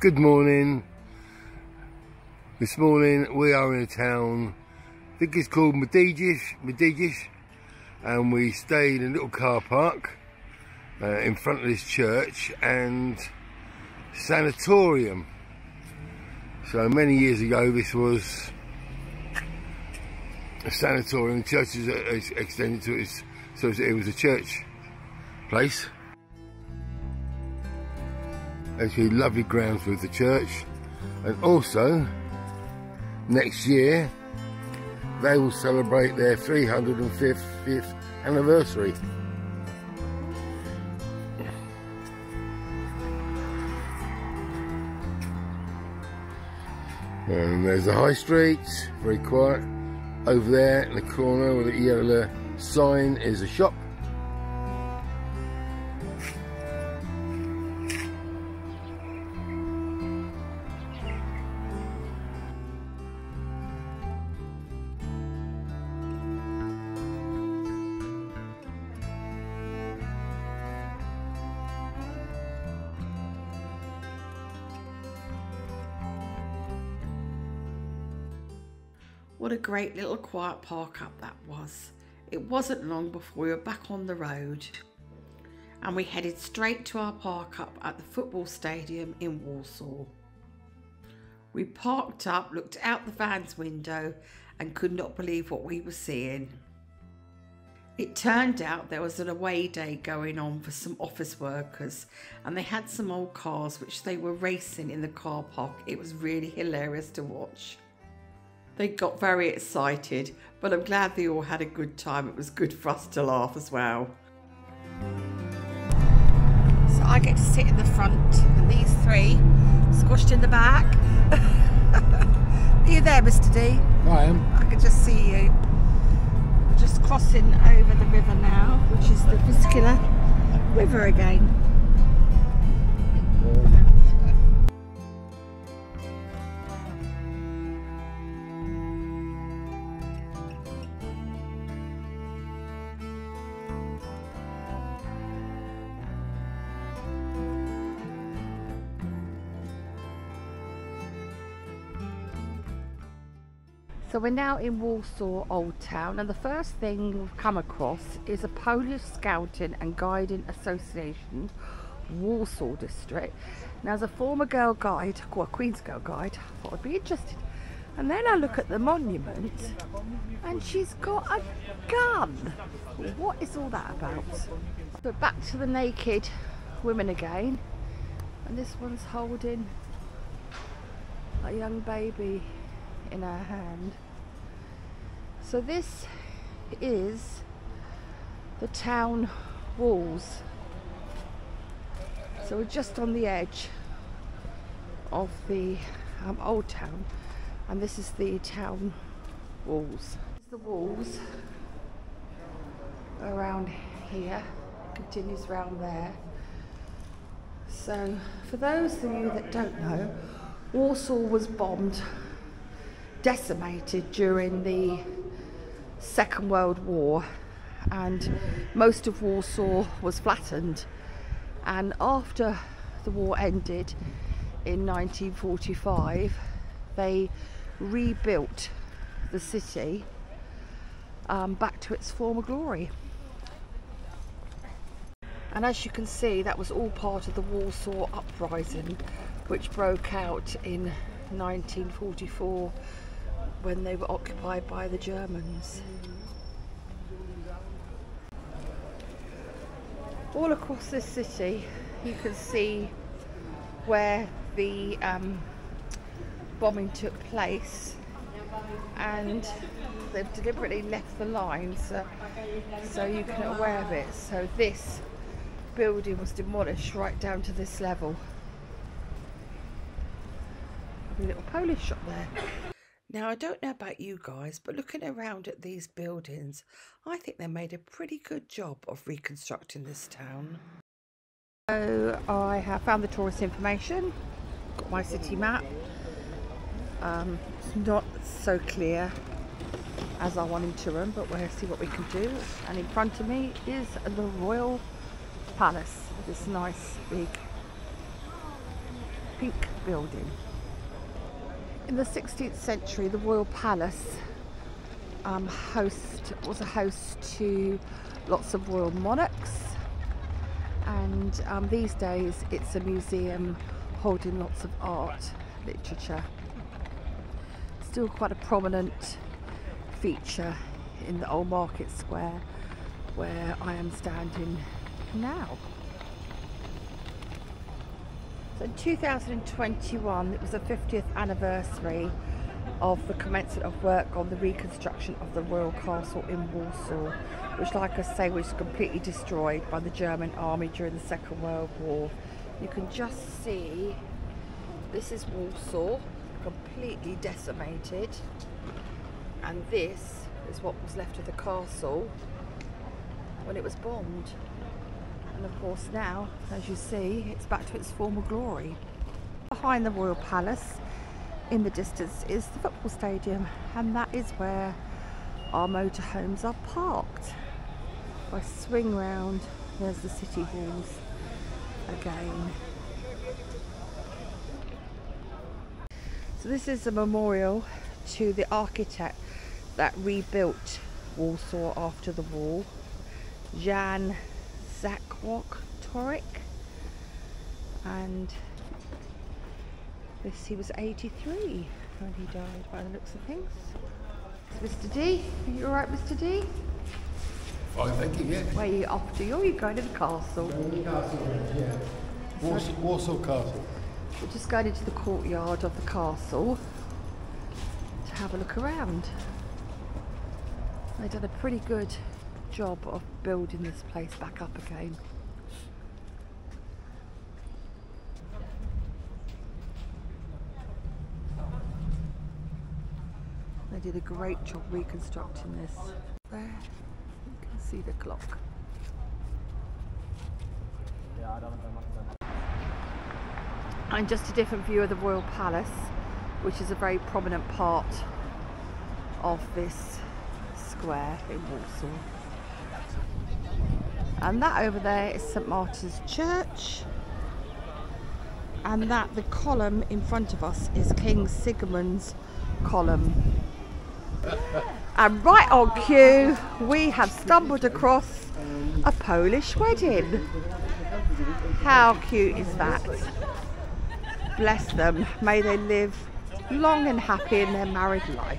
Good morning. This morning we are in a town, I think it's called Medigish, Medigish, and we stayed in a little car park uh, in front of this church and sanatorium. So many years ago this was a sanatorium, the church is extended to it, so it was a church place. Actually lovely grounds with the church and also next year they will celebrate their 350th anniversary. And there's the high street, very quiet. Over there in the corner with the yellow sign is a shop. What a great little quiet park up that was. It wasn't long before we were back on the road and we headed straight to our park up at the football stadium in Warsaw. We parked up, looked out the van's window and could not believe what we were seeing. It turned out there was an away day going on for some office workers and they had some old cars which they were racing in the car park. It was really hilarious to watch. They got very excited, but I'm glad they all had a good time. It was good for us to laugh as well. So I get to sit in the front and these three squashed in the back. Are you there, Mr. D? I am. I can just see you. We're just crossing over the river now, which is the Vistula River again. We're now in Warsaw Old Town and the first thing we've come across is a Polish Scouting and Guiding Association Warsaw District. Now as a former Girl Guide, or Queen's Girl Guide, I thought I'd be interested. And then I look at the monument and she's got a gun. What is all that about? So back to the naked women again. And this one's holding a young baby in her hand. So this is the town walls. So we're just on the edge of the um, old town and this is the town walls. The walls around here continues around there. So for those of you that don't know, Warsaw was bombed decimated during the Second World War and most of Warsaw was flattened. And after the war ended in 1945 they rebuilt the city um, back to its former glory. And as you can see that was all part of the Warsaw uprising which broke out in 1944 when they were occupied by the Germans. All across this city you can see where the um, bombing took place and they've deliberately left the lines uh, so you can aware of it. So this building was demolished right down to this level. A little Polish shop there. Now, I don't know about you guys, but looking around at these buildings, I think they made a pretty good job of reconstructing this town. So, I have found the tourist information, got my city map. Um, it's not so clear as I want to run, but we'll see what we can do. And in front of me is the Royal Palace, this nice big pink building. In the 16th century, the royal palace um, host was a host to lots of royal monarchs, and um, these days it's a museum holding lots of art, literature. Still quite a prominent feature in the old market square where I am standing now. So in 2021 it was the 50th anniversary of the commencement of work on the reconstruction of the Royal Castle in Warsaw, which like I say was completely destroyed by the German army during the Second World War. You can just see this is Warsaw, completely decimated, and this is what was left of the castle when it was bombed. And of course now, as you see, it's back to its former glory. Behind the Royal Palace in the distance is the football stadium and that is where our motorhomes are parked. If I swing round, there's the city halls again. So this is a memorial to the architect that rebuilt Warsaw after the war, Jan Zakwok Torek. And this, he was 83 when he died by the looks of things. Mr. D, are you alright, Mr. D? Fine, thank you, yeah. Where are you off to? You're going to the castle. yeah. Warsaw, Warsaw Castle. We're just going into the courtyard of the castle to have a look around. They've done a pretty good job of building this place back up again. They did a great job reconstructing this. There, you can see the clock. And just a different view of the Royal Palace, which is a very prominent part of this square in Warsaw. And that over there is St Martin's Church. And that the column in front of us is King Sigmund's column. And right on cue, we have stumbled across a Polish wedding. How cute is that? Bless them. May they live long and happy in their married life.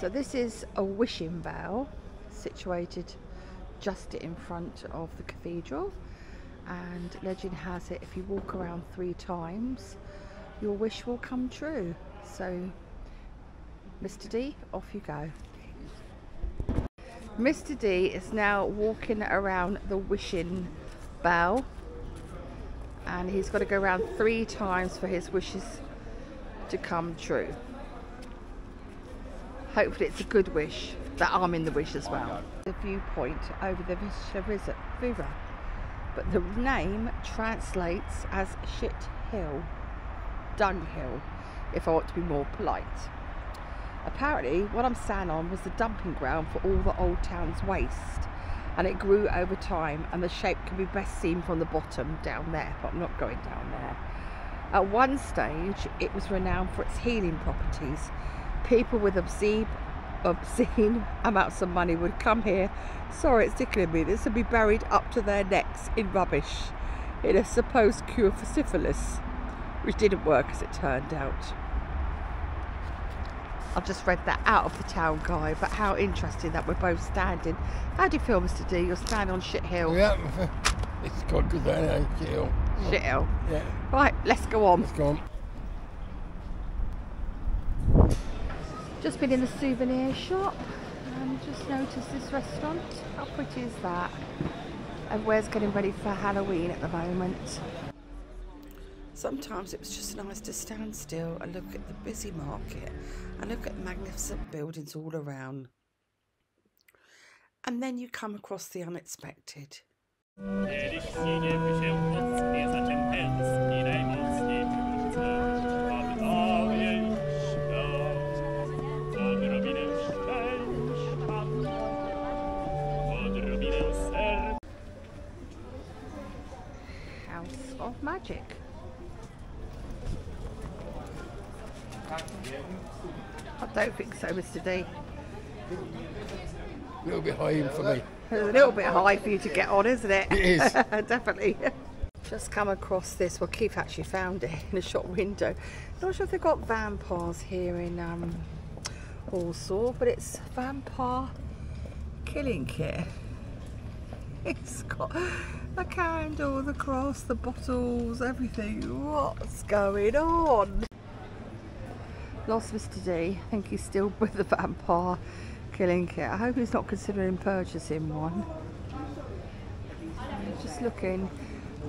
So this is a wishing bell situated just it in front of the cathedral and legend has it if you walk around three times your wish will come true. So Mr. D, off you go. Mr. D is now walking around the wishing bell and he's got to go around three times for his wishes to come true. Hopefully it's a good wish that I'm in the wish as well. The viewpoint over the Wisła River, but the name translates as shit hill, dunghill, if I want to be more polite. Apparently, what I'm standing on was the dumping ground for all the old town's waste, and it grew over time, and the shape can be best seen from the bottom down there, but I'm not going down there. At one stage, it was renowned for its healing properties. People with obscene, obscene amounts of money would come here. Sorry, it's tickling me. This would be buried up to their necks in rubbish in a supposed cure for syphilis, which didn't work as it turned out. I've just read that out of the town guy, but how interesting that we're both standing. How do you feel, Mr. D? You're standing on Shit Hill. Yeah, it's quite good there, eh? Jill. Shit Hill. Yeah, Right, let's go on. let's go on. Just been in the souvenir shop and just noticed this restaurant. How pretty is that? Everywhere's getting ready for Halloween at the moment. Sometimes it was just nice to stand still and look at the busy market and look at the magnificent buildings all around. And then you come across the unexpected. House of Magic. I don't think so, Mr. D. A little bit high for me. A little bit high for you to get on, isn't it? It is. Definitely. Just come across this. Well, Keith actually found it in a shop window. Not sure if they've got vampires here in um, Warsaw, but it's vampire killing kit. It's got the candle, the cross, the bottles, everything. What's going on? Lost Mr. D. I think he's still with the vampire killing kit. I hope he's not considering purchasing one. Just looking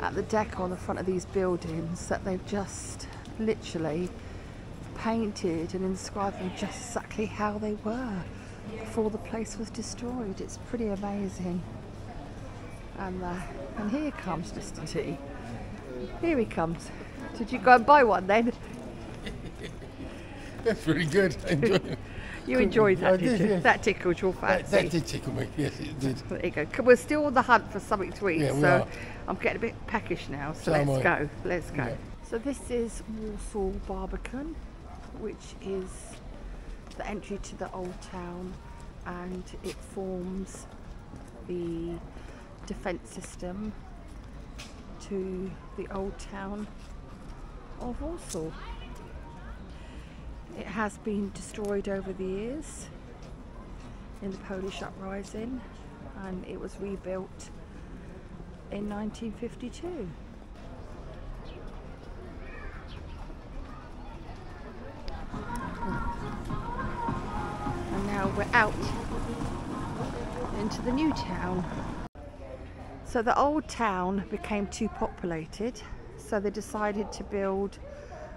at the deck on the front of these buildings that they've just literally painted and inscribed them just exactly how they were before the place was destroyed. It's pretty amazing. And, uh, and here comes Mr. T. Here he comes. Did you go and buy one then? That's really good. I enjoyed it. You enjoyed that, did did, you? yeah. That tickled your fancy. that did tickle me. Yes, it did. There you go. We're still on the hunt for something to eat, Yeah, we so are. I'm getting a bit peckish now. So, So let's go. Let's go. Yeah. So this is Warsaw Barbican, which is the entry to the old town, and it forms the defence system to the old town of Warsaw. It has been destroyed over the years in the Polish uprising and it was rebuilt in 1952. And now we're out into the new town. So the old town became too populated, so they decided to build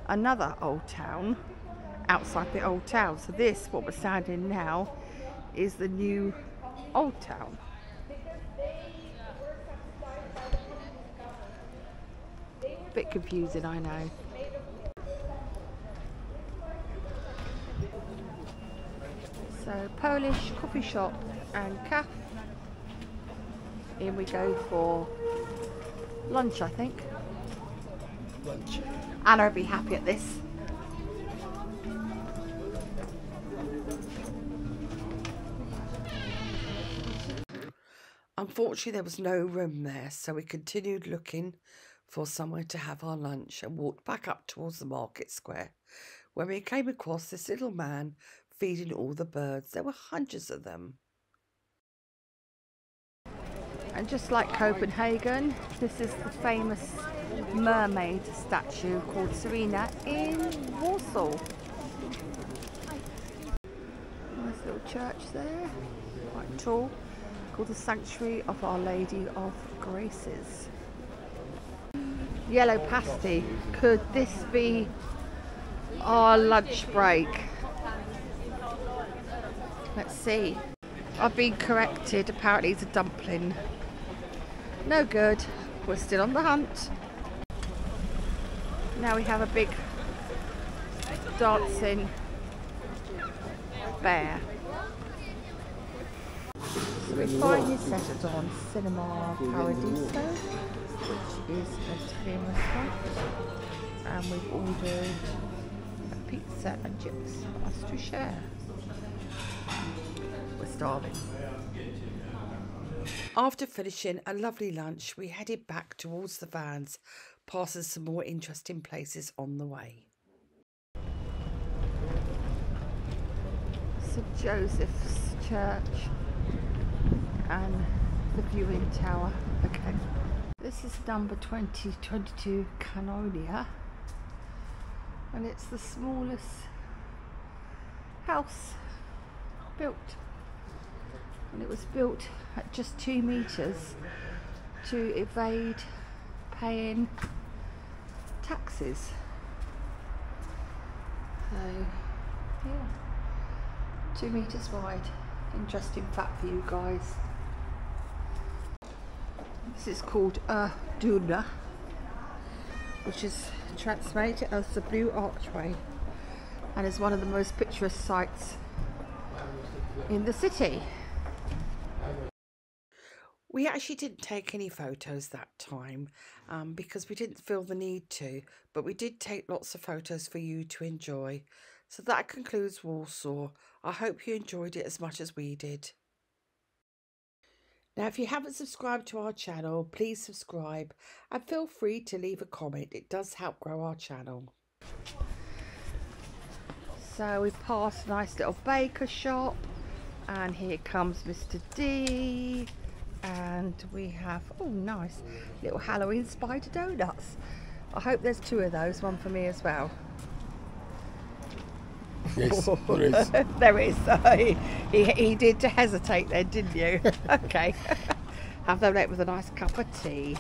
another old town outside the old town. So this, what we're standing now, is the new old town. Bit confusing, I know. So Polish coffee shop and cafe. In we go for lunch, I think. Lunch. Anna will be happy at this. Unfortunately, there was no room there, so we continued looking for somewhere to have our lunch and walked back up towards the market square when we came across this little man feeding all the birds. There were hundreds of them. And just like Copenhagen, this is the famous mermaid statue called Serena in Warsaw. Nice little church there, quite tall, called the Sanctuary of Our Lady of Graces. Yellow pasty, could this be our lunch break? Let's see. I've been corrected, apparently it's a dumpling. No good. We're still on the hunt. Now we have a big dancing bear. So we finally settled on Cinema Paradiso, which is an Italian restaurant. And we've ordered a pizza and chips for us to share. We're starving. After finishing a lovely lunch, we headed back towards the vans, passing some more interesting places on the way. St Joseph's Church and the viewing tower. Okay. This is number 2022 Kanonia and it's the smallest house built and it was built at just two meters to evade paying taxes. So, yeah, two meters wide. Interesting fact for you guys. This is called a Duna, which is translated as the Blue Archway, and is one of the most picturesque sights in the city. We actually didn't take any photos that time um, because we didn't feel the need to, but we did take lots of photos for you to enjoy. So that concludes Warsaw. I hope you enjoyed it as much as we did. Now, if you haven't subscribed to our channel, please subscribe and feel free to leave a comment. It does help grow our channel. So we passed a nice little baker shop and here comes Mr. D and we have, oh nice, little Halloween spider donuts. I hope there's two of those, one for me as well. Yes, there is. there is. he, he, he did to hesitate then, didn't you? okay. Have them up with a nice cup of tea.